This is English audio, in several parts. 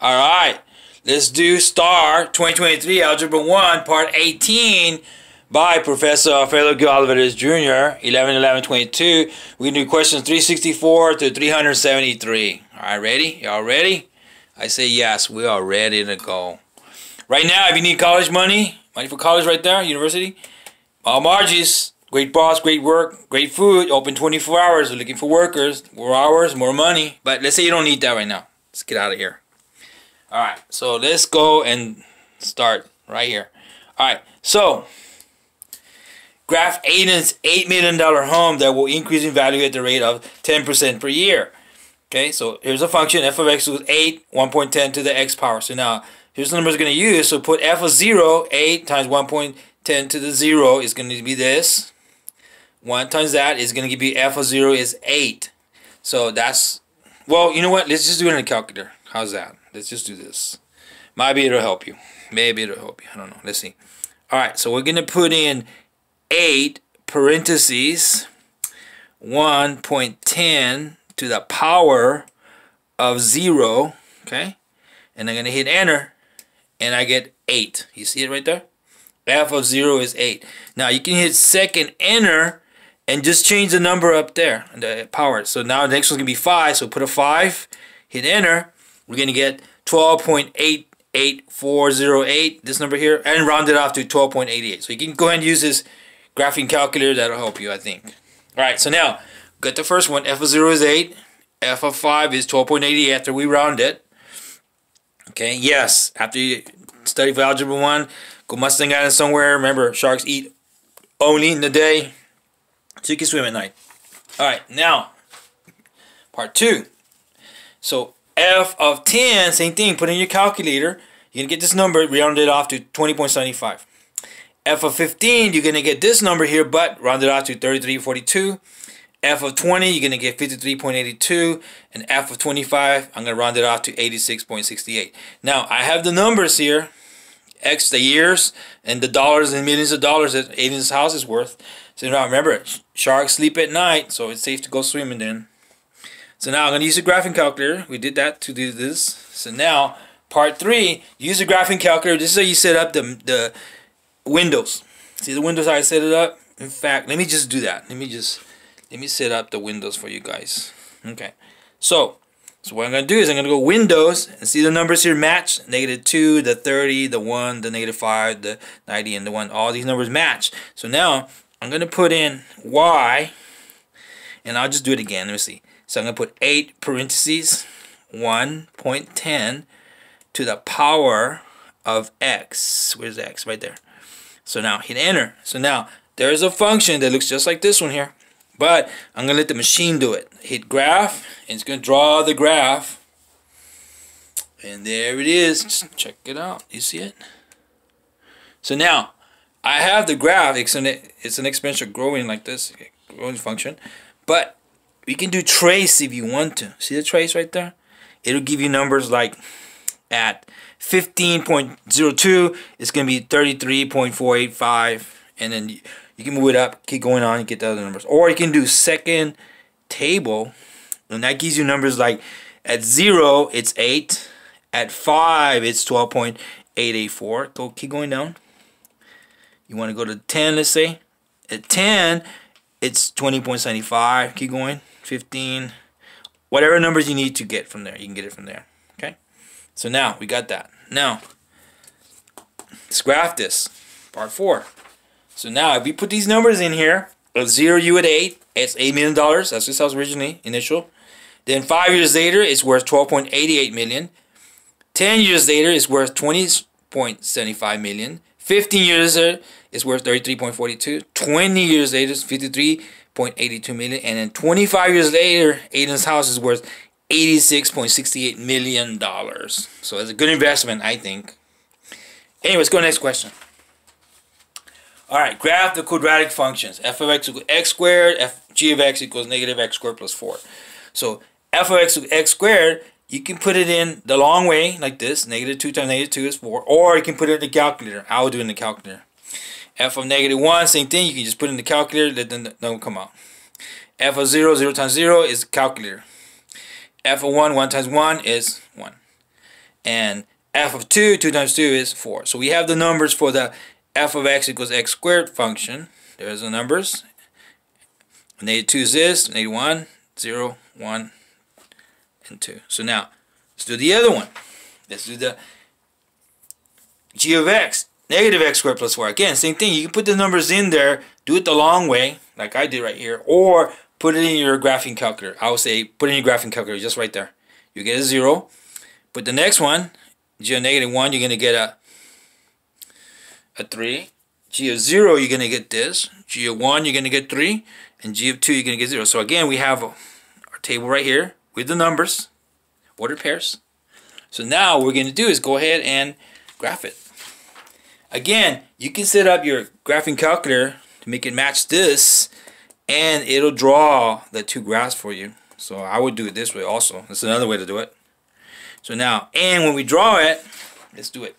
All right, let's do STAR 2023 Algebra 1, Part 18 by Professor Alfredo Gil Alvarez Jr., 11 11 22. We can do questions 364 to 373. All right, ready? Y'all ready? I say yes, we are ready to go. Right now, if you need college money, money for college right there, university, all Margie's, great boss, great work, great food, open 24 hours, We're looking for workers, more hours, more money. But let's say you don't need that right now. Let's get out of here. All right, so let's go and start right here. All right, so graph Aiden's $8 million home that will increase in value at the rate of 10% per year. Okay, so here's a function, f of x equals 8, 1.10 to the x power. So now, here's the number we're going to use. So put f of 0, 8 times 1.10 to the 0 is going to be this. 1 times that is going to be f of 0 is 8. So that's, well, you know what? Let's just do it in a calculator. How's that? Let's just do this. Maybe it'll help you. Maybe it'll help you. I don't know. Let's see. All right, so we're going to put in 8 parentheses 1.10 to the power of 0, okay? And I'm going to hit enter, and I get 8. You see it right there? f of 0 is 8. Now, you can hit second enter and just change the number up there, the power. So now the next one's going to be 5, so put a 5, hit enter, we're going to get 12.88408, this number here, and round it off to 12.88. So you can go ahead and use this graphing calculator. That'll help you, I think. All right, so now, got the first one. f of 0 is 8. f of 5 is 12.88 after we round it. Okay, yes, after you study for Algebra 1, go Mustang Island somewhere. Remember, sharks eat only in the day, so you can swim at night. All right, now, part 2. So f of 10, same thing, put in your calculator. You're going to get this number, round it off to 20.75. f of 15, you're going to get this number here, but round it off to 33.42. f of 20, you're going to get 53.82. And f of 25, I'm going to round it off to 86.68. Now, I have the numbers here, x the years, and the dollars and millions of dollars that Aiden's house is worth. So now remember, sharks sleep at night, so it's safe to go swimming then. So now I'm going to use a graphing calculator. We did that to do this. So now, part three, use a graphing calculator. This is how you set up the, the windows. See the windows how I set it up? In fact, let me just do that. Let me just, let me set up the windows for you guys. Okay. So, so what I'm going to do is I'm going to go Windows and see the numbers here match. Negative 2, the 30, the 1, the negative 5, the 90, and the 1. All these numbers match. So now I'm going to put in Y, and I'll just do it again. Let me see. So I'm going to put 8 parentheses 1.10 to the power of x. Where's x? Right there. So now hit enter. So now there's a function that looks just like this one here. But I'm going to let the machine do it. Hit graph and it's going to draw the graph. And there it is. Just check it out. You see it? So now I have the graph. It's an, it's an exponential growing like this. Growing function. But you can do trace if you want to. See the trace right there? It'll give you numbers like at 15.02, it's going to be 33.485. And then you, can move it up, keep going on, and get the other numbers. Or you can do second table, and that gives you numbers like at 0, it's 8. At 5, it's 12.884. Go, keep going down. You want to go to 10, let's say. At 10, it's 20.75. Keep going. 15, whatever numbers you need to get from there, you can get it from there. Okay, so now we got that. Now, let's graph this, part four. So now if we put these numbers in here, of 0 U at 8, it's $8 million. That's how it was originally, initial. Then five years later, it's worth 12.88 million. 10 years later, it's worth 20.75 million. 15 years later, it's worth 33.42. 20 years later, it's 53 0.82 million. And then 25 years later Aiden's house is worth 86.68 million dollars. So it's a good investment I think. Anyways go next question. All right graph the quadratic functions. F of x equals x squared f g of x equals negative x squared plus 4 so f of x equals x squared you can put it in the long way like this negative 2 times negative 2 is 4 or you can put it in the calculator I will do it in the calculator f of negative 1, same thing. You can just put in the calculator, let them don't come out. f of 0, 0 times 0 is calculator. f of 1, 1 times 1 is 1. And f of 2, 2 times 2 is 4. So we have the numbers for the f of x equals x squared function. There's the numbers. Negative 2 is this, negative 1, 0, 1, and 2. So now, let's do the other one. Let's do the g of x, negative x squared plus 4. Again, same thing. You can put the numbers in there, do it the long way, like I did right here, or put it in your graphing calculator. I would say put it in your graphing calculator, just right there. You get a 0. But the next one, g of negative 1, you're going to get a, a 3. g of 0, you're going to get this. g of 1, you're going to get 3. And g of 2, you're going to get 0. So again, we have our table right here with the numbers, ordered pairs. So now what we're going to do is go ahead and graph it. Again, you can set up your graphing calculator to make it match this and it'll draw the two graphs for you. So I would do it this way also. That's another way to do it. So now, and when we draw it, let's do it.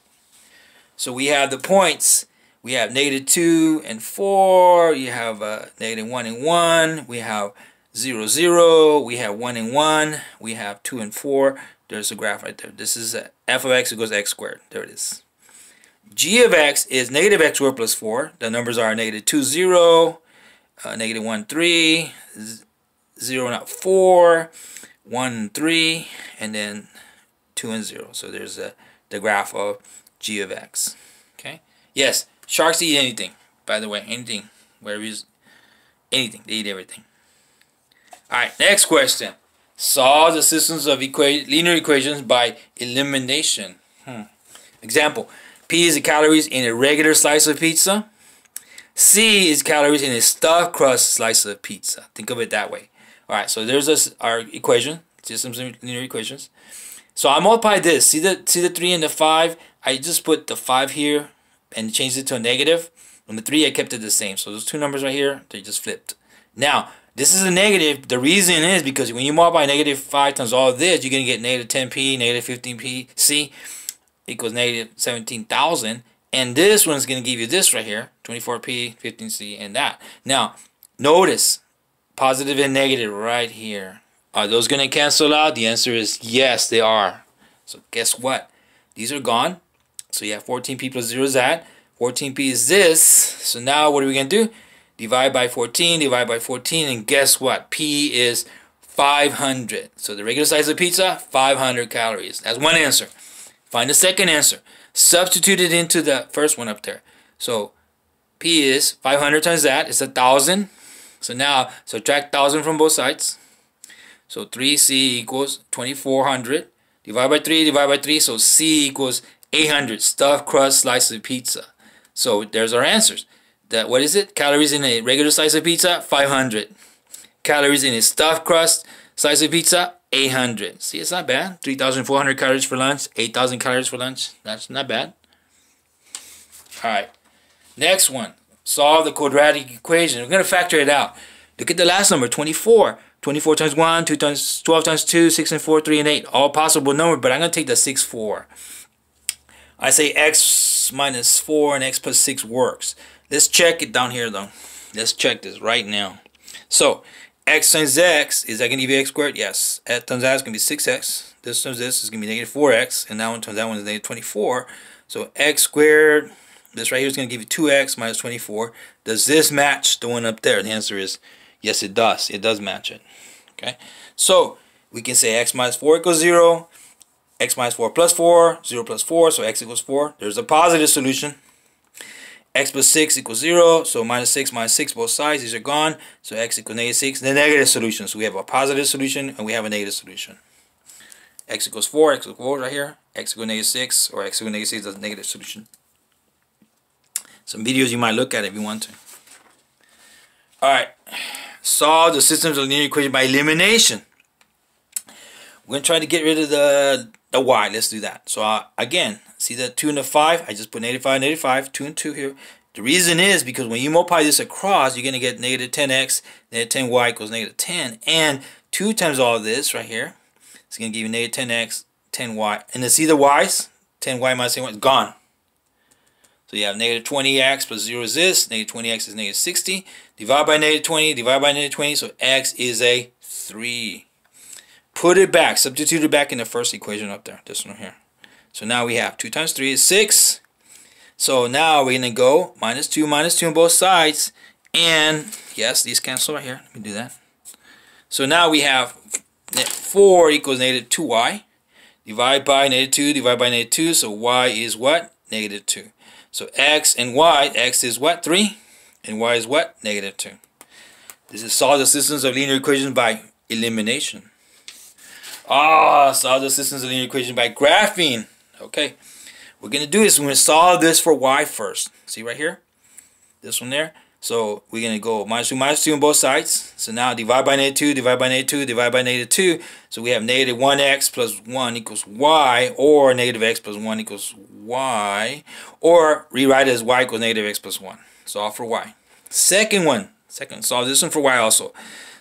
So we have the points. We have negative 2 and 4. You have uh, negative 1 and 1. We have 0, 0. We have 1 and 1. We have 2 and 4. There's a graph right there. This is f of x equals x squared. There it is. g of x is negative x squared plus 4. The numbers are negative 2, 0, uh, negative 1, 3, 0, not 4, 1, 3, and then 2 and 0. So there's a, the graph of g of x. Okay. Yes, sharks eat anything. By the way, anything, wherever you, anything, they eat everything. All right, next question. Solve the systems of equa linear equations by elimination. Hmm. Example, P is the calories in a regular slice of pizza. C is calories in a stuffed crust slice of pizza. Think of it that way. All right, so there's this, our equation, systems of linear equations. So I multiply this. See the see the three and the five. I just put the five here and changed it to a negative. And the three I kept it the same. So those two numbers right here, they just flipped. Now this is a negative. The reason is because when you multiply negative five times all this, you're gonna get negative 10p, negative 15p. C equals negative 17,000. And this one's going to give you this right here, 24p, 15c, and that. Now, notice positive and negative right here. Are those going to cancel out? The answer is yes, they are. So guess what? These are gone. So you have 14p plus 0 is that. 14p is this. So now what are we going to do? Divide by 14, divide by 14, and guess what? P is 500. So the regular size of pizza, 500 calories. That's one answer. Find the second answer substitute it into the first one up there. So P is 500 times that. It's a 1,000. So now subtract 1,000 from both sides. So 3C equals 2,400. Divide by 3, divide by 3. So C equals 800. Stuffed crust slice of pizza. So there's our answers. That What is it? Calories in a regular slice of pizza? 500. Calories in a stuffed crust slice of pizza? 800. See, it's not bad. 3,400 calories for lunch, 8,000 calories for lunch. That's not bad. All right. Next one. Solve the quadratic equation. We're going to factor it out. Look at the last number, 24. 24 times 1, 2 times 12 times 2, 6 and 4, 3 and 8. All possible numbers, but I'm going to take the 6, 4. I say x minus 4 and x plus 6 works. Let's check it down here, though. Let's check this right now. So, x times x, is that going to give you x squared? Yes. X times that is going to be 6x. This times this is going to be negative 4x. And that one times that one is negative 24. So x squared, this right here is going to give you 2x minus 24. Does this match the one up there? The answer is yes, it does. It does match it. Okay. So we can say x minus 4 equals 0. X minus 4 plus 4. 0 plus 4. So x equals 4. There's a positive solution x plus 6 equals 0. So minus 6 minus 6, both sides. These are gone. So x equals negative 6. The negative solution. So we have a positive solution and we have a negative solution. x equals 4. x equals 4 right here. x equals negative 6 or x equals negative 6 is a negative solution. Some videos you might look at if you want to. Alright. Solve the systems of linear equation by elimination. We're going to try to get rid of the, the y. Let's do that. So uh, again, See the 2 and the 5? I just put negative 5, negative 5, 2 and 2 here. The reason is because when you multiply this across, you're going to get negative 10x, negative 10y equals negative 10. And 2 times all of this right here, it's going to give you negative 10x, 10y. And to see the y's, 10y minus 10y is gone. So you have negative 20x plus 0 is this. Negative 20x is negative 60. Divide by negative 20, divide by negative 20. So x is a 3. Put it back. Substitute it back in the first equation up there. This one here. So now we have 2 times 3 is 6. So now we're going to go minus 2, minus 2 on both sides. And yes, these cancel right here. Let me do that. So now we have 4 equals negative 2y. Divide by negative 2, divide by negative 2. So y is what? Negative 2. So x and y, x is what? 3. And y is what? Negative 2. This is solve the systems of linear equations by elimination. Ah, solve the systems of linear equation by graphing. Okay. We're going to do is we're going to solve this for y first. See right here? This one there. So we're going to go minus 2, minus 2 on both sides. So now divide by negative 2, divide by negative 2, divide by negative 2. So we have negative 1x plus 1 equals y, or negative x plus 1 equals y, or rewrite it as y equals negative x plus 1. Solve for y. Second one, second, solve this one for y also.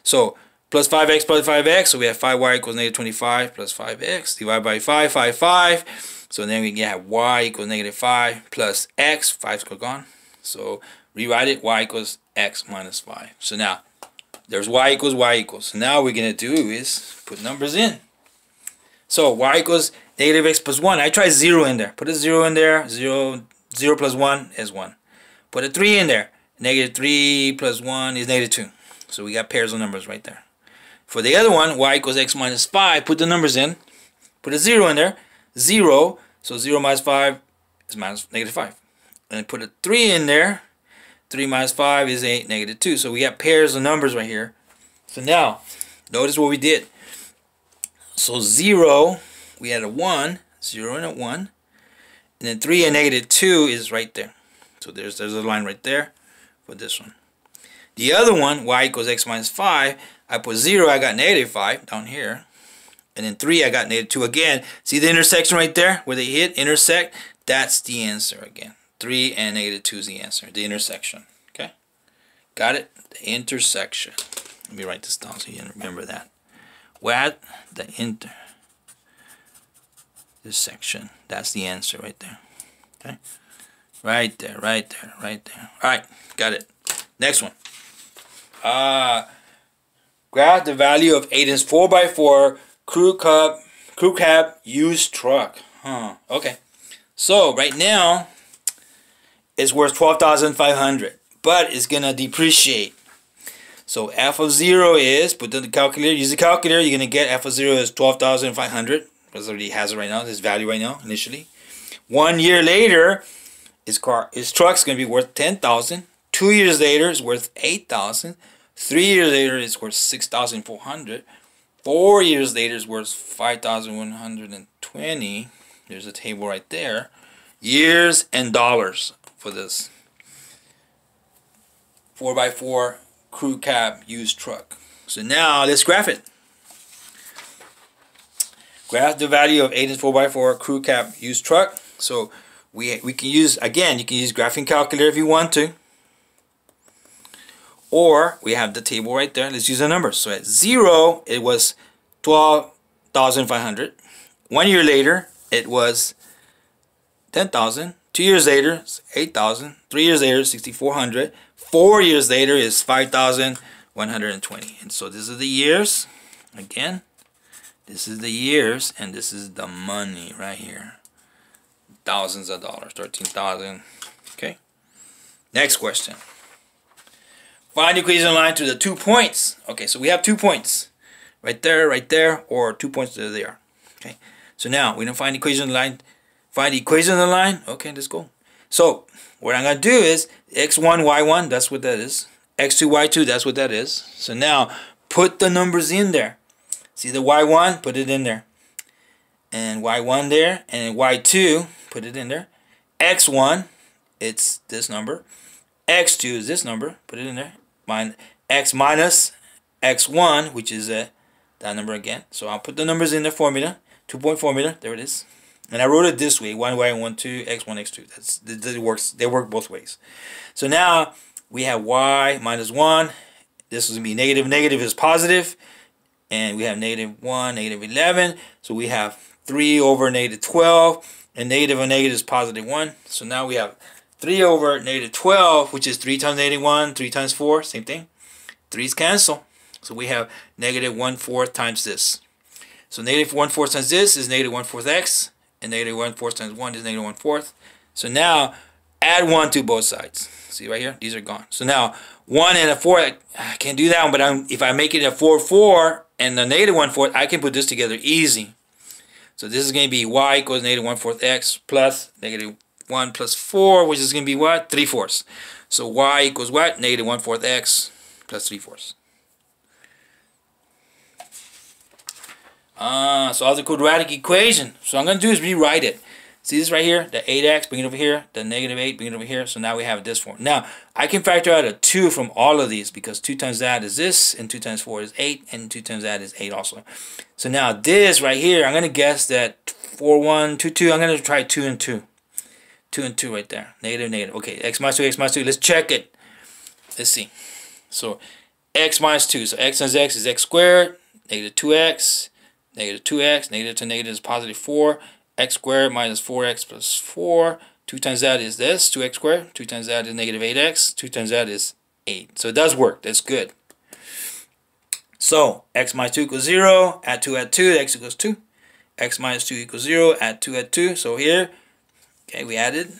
So plus 5x plus 5x, so we have 5y equals negative 25 plus 5x, divided by 5, 5, 5. So then we get y equals negative 5 plus x, 5 is gone. So rewrite it, y equals x minus 5. So now, there's y equals y equals. So now we're going to do is put numbers in. So y equals negative x plus 1. I try 0 in there. Put a 0 in there. 0, 0 plus 1 is 1. Put a 3 in there. Negative 3 plus 1 is negative 2. So we got pairs of numbers right there. For the other one, y equals x minus 5, put the numbers in. Put a 0 in there. 0. So 0 minus 5 is minus negative 5. And put a 3 in there. 3 minus 5 is 8, negative 2. So we got pairs of numbers right here. So now, notice what we did. So 0, we had a 1, 0 and a 1. And then 3 and negative 2 is right there. So there's, there's a line right there for this one. The other one, y equals x minus 5, I put 0, I got negative 5 down here. And then 3, I got negative 2 again. See the intersection right there where they hit, intersect? That's the answer again. 3 and negative 2 is the answer, the intersection. Okay? Got it? The intersection. Let me write this down so you can remember that. What? The inter this section. That's the answer right there. Okay? Right there, right there, right there. Alright, got it. Next one. Uh, graph the value of Aiden's 4x4 crew cab, crew cab used truck. Huh, okay. So, right now, it's worth 12500 but it's gonna depreciate. So f of 0 is put in the calculator use the calculator you're gonna get f of 0 is 12500 because already has it right now this value right now initially. One year later his car his truck's gonna be worth 10000 two years later it's worth 8000 three years later it's worth 6400 four years later it's worth 5120 there's a table right there years and dollars for this 4x4 crew cab used truck. So now let's graph it. Graph the value of Aiden's 4x4 crew cab used truck. So we, we can use, again, you can use graphing calculator if you want to. Or we have the table right there. Let's use the numbers. So at 0, it was 12,500. One year later, it was 10,000. Two years later, 8,000. Three years later, 6,400. Four years later is 5,120. And so this is the years. Again, this is the years, and this is the money right here. Thousands of dollars, 13,000. Okay. Next question. Find the equation line to the two points. Okay, so we have two points. Right there, right there, or two points there. Okay. So now, we don't find the equation line Find the equation of the line. Okay, let's go. So what I'm going to do is x1, y1, that's what that is. x2, y2, that's what that is. So now put the numbers in there. See the y1, put it in there. And y1 there, and y2, put it in there. x1, it's this number. x2 is this number, put it in there. Mine, x minus x1, which is uh, that number again. So I'll put the numbers in the formula, two-point formula, there it is. And I wrote it this way, one y, one two, x1, x2. That's it works. They work both ways. So now we have y minus 1. This is going to be negative. Negative is positive. And we have negative 1, negative 11. So we have 3 over negative 12. And negative and negative is positive 1. So now we have 3 over negative 12, which is 3 times negative 1, 3 times 4, same thing. 3's cancel. So we have negative 1 fourth times this. So negative 1 fourth times this is negative 1 fourth x and negative 1 fourth times 1 is negative 1 fourth. So now add 1 to both sides. See right here? These are gone. So now 1 and a 4, I, can't do that one, but I'm, if I make it a 4, 4 and a negative 1 fourth, I can put this together easy. So this is going to be y equals negative 1 fourth x plus negative 1 plus 4, which is going to be what? 3 fourths. So y equals what? Negative 1 fourth x plus 3 fourths. Ah, solve the quadratic equation. So I'm going to do is rewrite it. See this right here? The 8x, bring it over here. The negative 8, bring it over here. So now we have this form. Now, I can factor out a 2 from all of these because 2 times that is this, and 2 times 4 is 8, and 2 times that is 8 also. So now this right here, I'm going to guess that 4, 1, 2, 2. I'm going to try 2 and 2. 2 and 2 right there. Negative, negative. Okay, x minus 2, x minus 2. Let's check it. Let's see. So x minus 2. So x times x is x squared, negative 2x negative 2x, negative to negative is positive 4, x squared minus 4x plus 4, 2 times that is this, 2x squared, 2 times that is negative 8x, 2 times that is 8. So it does work, that's good. So, x minus 2 equals 0, add 2 add 2, x equals 2. x minus 2 equals 0, add 2 add 2. So here, okay, we added.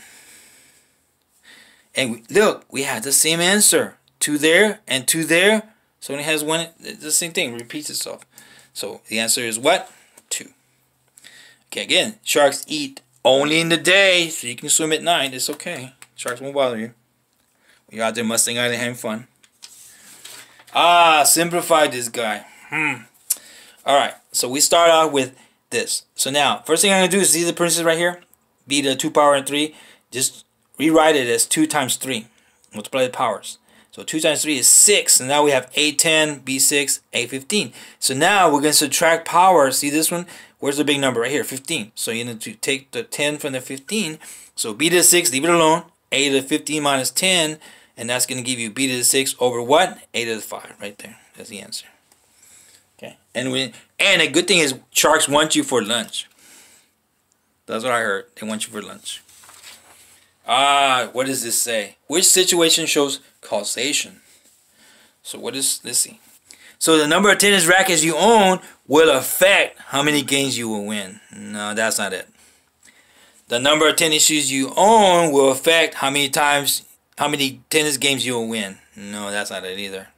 And we, look, we had the same answer. 2 there and 2 there. So it has one, the same thing, repeats itself. So the answer is what? 2. Okay, again, sharks eat only in the day, so you can swim at night. It's okay. Sharks won't bother you. You're out there Mustang Island having fun. Ah, simplify this guy. Hmm. Alright, so we start out with this. So now, first thing I'm going to do is see the parentheses right here. B to 2 power and 3. Just rewrite it as 2 times 3. Multiply the powers. So 2 times 3 is 6. And now we have A10, B6, A15. So now we're going to subtract power. See this one? Where's the big number? Right here, 15. So you need to take the 10 from the 15. So B to the 6, leave it alone. A to the 15 minus 10. And that's going to give you B to the 6 over what? A to the 5. Right there. That's the answer. Okay. And we, and a good thing is sharks want you for lunch. That's what I heard. They want you for lunch. Ah, what does this say? Which situation shows causation? So what is, let's see. So the number of tennis rackets you own will affect how many games you will win. No, that's not it. The number of tennis shoes you own will affect how many times, how many tennis games you will win. No, that's not it either.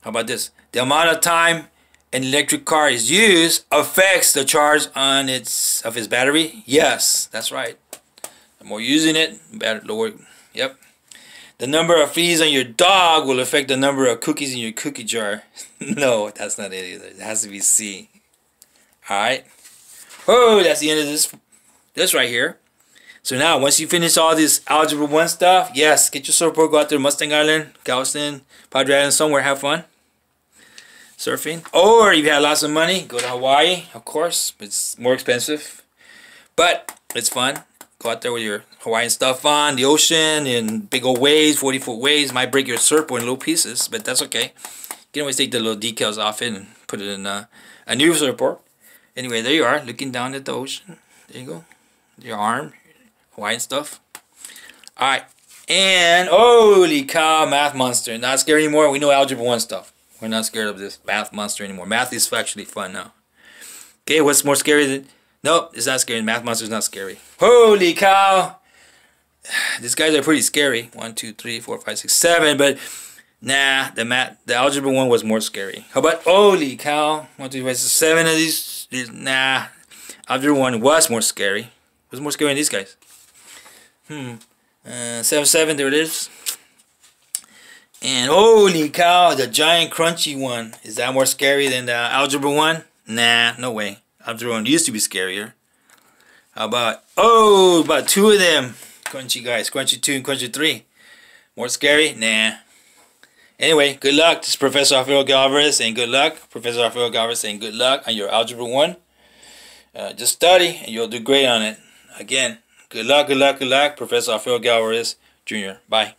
How about this? The amount of time an electric car is used affects the charge on its of its battery. Yes, that's right. The more using it, better lower. Yep. The number of fleas on your dog will affect the number of cookies in your cookie jar. no, that's not it either. It has to be C. Alright. Oh, that's the end of this this right here. So now, once you finish all this Algebra 1 stuff, yes, get your surfboard, go out there Mustang Island, Galveston, Padre Island, somewhere, have fun. Surfing. Or if you have lots of money, go to Hawaii, of course. It's more expensive. But it's fun. Go out there with your Hawaiian stuff on, the ocean, and big old waves, 40 foot waves. Might break your surfboard in little pieces, but that's okay. You can always take the little decals off it and put it in a, a new surfboard. Anyway, there you are, looking down at the ocean. There you go. Your arm, Hawaiian stuff. Alright. And holy cow, math monster. Not scary anymore. We know algebra 1 stuff. We're not scared of this math monster anymore. Math is actually fun now. Okay, what's more scary than Nope, it's not scary. Math Monster's not scary. Holy cow! These guys are pretty scary. One, two, three, four, five, six, seven. But nah, the math, the algebra one was more scary. How about holy cow? One, two, five, six, seven of these. Nah, algebra one was more scary. Was more scary than these guys. Hmm. Uh, seven, seven. There it is. And holy cow, the giant crunchy one. Is that more scary than the algebra one? Nah, no way. Algebra one used to be scarier. How about, oh, about two of them. Crunchy guys, Crunchy 2 and Crunchy 3. More scary? Nah. Anyway, good luck. This is Professor Alfredo Galvez saying good luck. Professor Alfredo Galvez saying good luck on your Algebra 1. Uh, just study and you'll do great on it. Again, good luck, good luck, good luck. Professor Alfredo Galvez Jr. Bye.